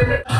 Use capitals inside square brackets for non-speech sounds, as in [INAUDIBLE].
Happy [LAUGHS]